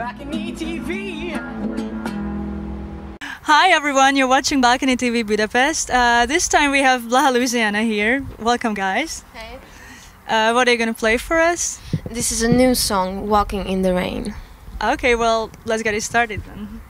Balcony TV. Hi everyone, you're watching Balcony TV Budapest. Uh, this time we have Blaha Louisiana here. Welcome, guys. Hey. Uh, what are you gonna play for us? This is a new song, Walking in the Rain. Okay, well, let's get it started then.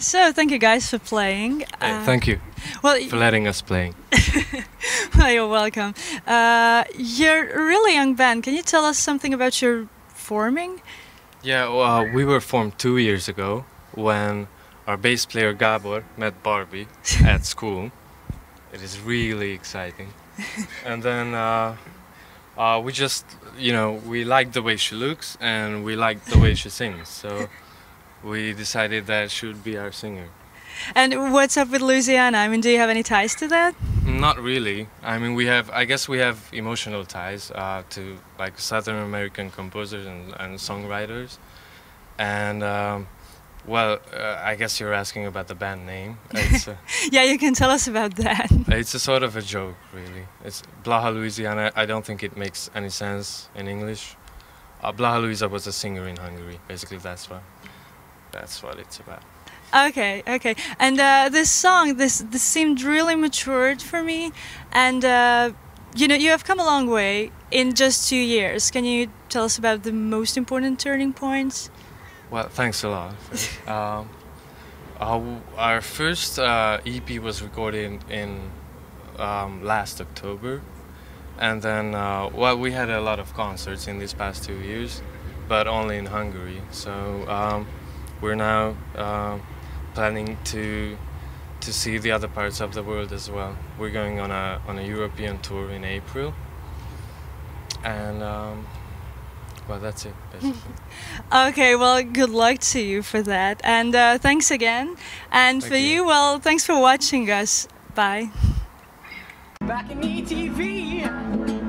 So thank you guys for playing. Uh, thank you Well, for letting us play. well, you're welcome. Uh, you're a really young band. Can you tell us something about your forming? Yeah, well, we were formed two years ago when our bass player Gabor met Barbie at school. It is really exciting. and then uh, uh, we just, you know, we like the way she looks and we like the way she sings. So we decided that she would be our singer. And what's up with Louisiana? I mean, do you have any ties to that? Not really. I mean, we have. I guess we have emotional ties uh, to like Southern American composers and, and songwriters, and um, well, uh, I guess you're asking about the band name. It's a, Yeah, you can tell us about that. it's a sort of a joke, really. It's Blaha Louisiana. I don't think it makes any sense in English. Uh, Blaha Lujza was a singer in Hungary. Basically, that's what. That's what it's about. Okay, okay. And uh, this song, this this seemed really matured for me, and uh, you know, you have come a long way in just two years. Can you tell us about the most important turning points? Well, thanks a lot. um, our, our first uh, EP was recorded in um, last October, and then uh, well, we had a lot of concerts in these past two years, but only in Hungary. So um, we're now uh, planning to to see the other parts of the world as well. We're going on a on a European tour in April, and um, well, that's it basically. Okay, well, good luck to you for that, and uh, thanks again. And Thank for you. you, well, thanks for watching us. Bye. Balcony TV,